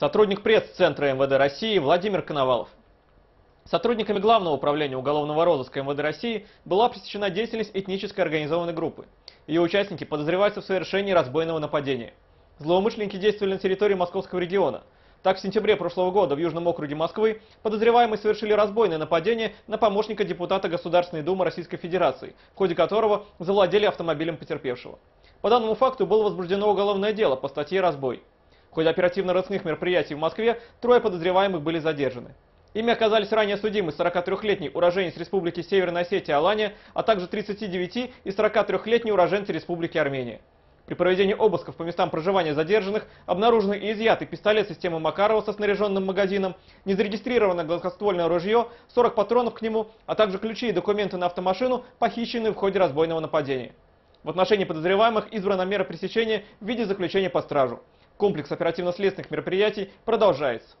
Сотрудник пресс-центра МВД России Владимир Коновалов. Сотрудниками Главного управления уголовного розыска МВД России была пресечена деятельность этнической организованной группы. Ее участники подозреваются в совершении разбойного нападения. Злоумышленники действовали на территории московского региона. Так, в сентябре прошлого года в Южном округе Москвы подозреваемые совершили разбойное нападение на помощника депутата Государственной Думы Российской Федерации, в ходе которого завладели автомобилем потерпевшего. По данному факту было возбуждено уголовное дело по статье «Разбой». В ходе оперативно-розыскных мероприятий в Москве трое подозреваемых были задержаны. Ими оказались ранее судимый 43-летний уроженец Республики Северная Осетия Алания, а также 39 и 43-летний уроженцы Республики Армения. При проведении обысков по местам проживания задержанных обнаружены и изъяты пистолет системы Макарова со снаряженным магазином, незарегистрированное гладкоствольное ружье, 40 патронов к нему, а также ключи и документы на автомашину, похищенные в ходе разбойного нападения. В отношении подозреваемых избрана мера пресечения в виде заключения по стражу. Комплекс оперативно-следственных мероприятий продолжается.